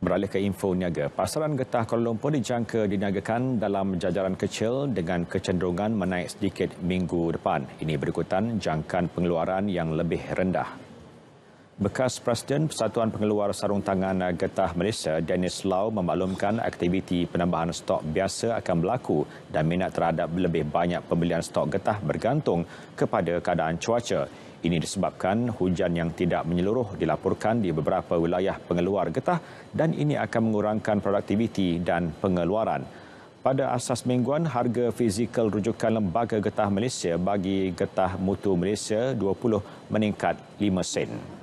Beralih ke info niaga, pasaran getah Kuala Lumpur dijangka diniagakan dalam jajaran kecil dengan kecenderungan menaik sedikit minggu depan. Ini berikutan jangkaan pengeluaran yang lebih rendah. Bekas Presiden Persatuan Pengeluar Sarung Tangan Getah Malaysia, Dennis Lau memaklumkan aktiviti penambahan stok biasa akan berlaku dan minat terhadap lebih banyak pembelian stok getah bergantung kepada keadaan cuaca. Ini disebabkan hujan yang tidak menyeluruh dilaporkan di beberapa wilayah pengeluar getah dan ini akan mengurangkan produktiviti dan pengeluaran. Pada asas mingguan, harga fizikal rujukan Lembaga Getah Malaysia bagi getah mutu Malaysia 20 meningkat 5 sen.